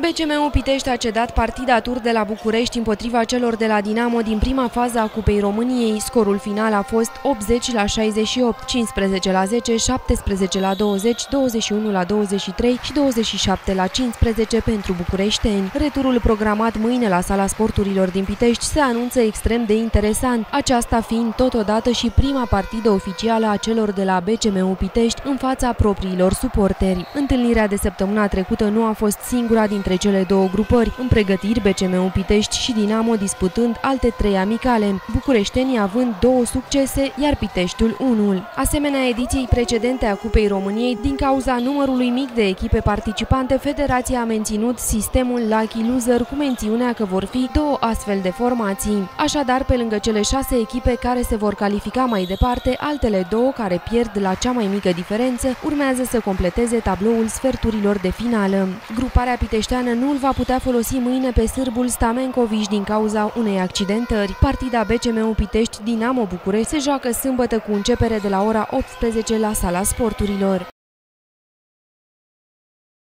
BCM-ul Pitești a cedat partida tur de la București împotriva celor de la Dinamo din prima fază a Cupei României. Scorul final a fost 80 la 68, 15 la 10, 17 la 20, 21 la 23 și 27 la 15 pentru bucureșteni. Returul programat mâine la sala sporturilor din Pitești se anunță extrem de interesant, aceasta fiind totodată și prima partidă oficială a celor de la BCM-ul Pitești în fața propriilor suporteri. Întâlnirea de săptămâna trecută nu a fost singura din între cele două grupări, în pregătiri BCM-ul Pitești și Dinamo disputând alte trei amicale, bucureștenii având două succese, iar Piteștiul unul. Asemenea ediției precedente a Cupei României, din cauza numărului mic de echipe participante, Federația a menținut sistemul Lucky Loser cu mențiunea că vor fi două astfel de formații. Așadar, pe lângă cele șase echipe care se vor califica mai departe, altele două care pierd la cea mai mică diferență urmează să completeze tabloul sferturilor de finală. Gruparea Pitești Cristiană nu îl va putea folosi mâine pe sârbul Stamencovici din cauza unei accidentări. Partida BCM Pitești Dinamo București se joacă sâmbătă cu începere de la ora 18 la sala sporturilor.